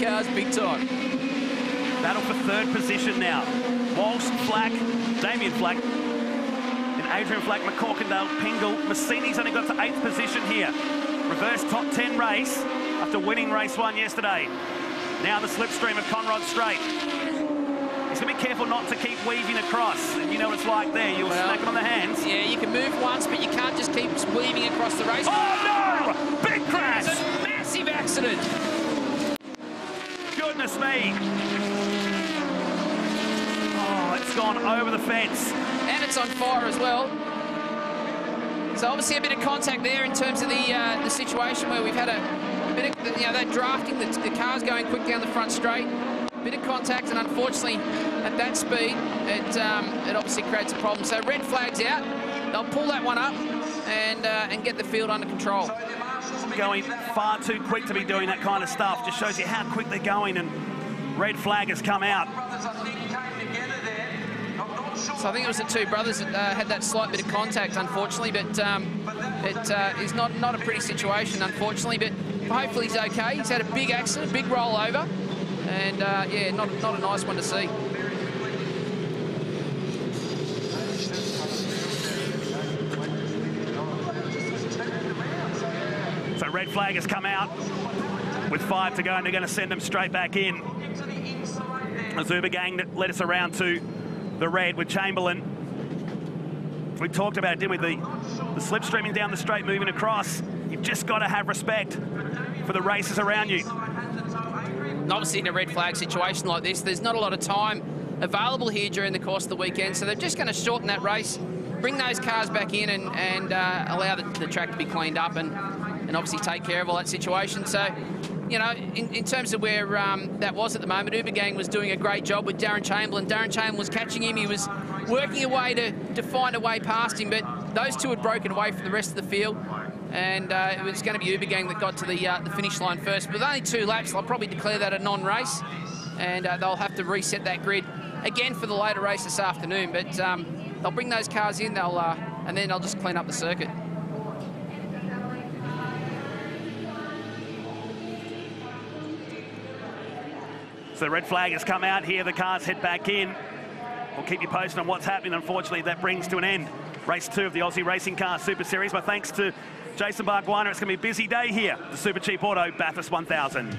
cars big time. Battle for third position now. Walsh, Flack, Damian Flack, and Adrian Flack, McCorkindale, Pingle. Massini's only got to eighth position here. Reverse top 10 race after winning race one yesterday. Now the slipstream of Conrod Straight. He's going to be careful not to keep weaving across. And you know what it's like there. You'll Well, smack him on the hands. Yeah, you can move once, but you can't just keep weaving across the race. Oh, no! Big crash! It's a massive accident. Goodness me. Oh, it's gone over the fence. And it's on fire as well. So obviously a bit of contact there in terms of the uh, the situation where we've had a, a bit of, you know, that drafting, the, the car's going quick down the front straight. Bit of contact, and unfortunately, at that speed, it um, it obviously creates a problem. So red flag's out. They'll pull that one up and uh, and get the field under control. Going far too quick to be doing that kind of stuff. Just shows you how quick they're going and red flag has come out. So I think it was the two brothers that uh, had that slight bit of contact, unfortunately, but um, it uh, is not, not a pretty situation, unfortunately, but hopefully he's okay. He's had a big accident, big rollover, and uh, yeah, not, not a nice one to see. So red flag has come out with five to go, and they're going to send them straight back in. The Zuba gang that led us around to the red with Chamberlain. We talked about it, didn't we? The, the slipstreaming down the straight, moving across. You've just got to have respect for the races around you. Obviously, in a red flag situation like this, there's not a lot of time available here during the course of the weekend, so they're just going to shorten that race, bring those cars back in, and, and uh, allow the, the track to be cleaned up and, and obviously take care of all that situation. So, you know, in, in terms of where um, that was at the moment, Uber Gang was doing a great job with Darren Chamberlain. Darren Chamberlain was catching him. He was working away to, to find a way past him, but those two had broken away from the rest of the field. And uh, it was going to be Uber Gang that got to the, uh, the finish line first. With only two laps, I'll probably declare that a non-race. And uh, they'll have to reset that grid again for the later race this afternoon. But um, they'll bring those cars in, they'll uh, and then they'll just clean up the circuit. So the red flag has come out here. The cars head back in. We'll keep you posted on what's happening. Unfortunately, that brings to an end race two of the Aussie Racing Car Super Series. My thanks to Jason Bargwanna. It's going to be a busy day here. The Super Cheap Auto Bathurst 1000.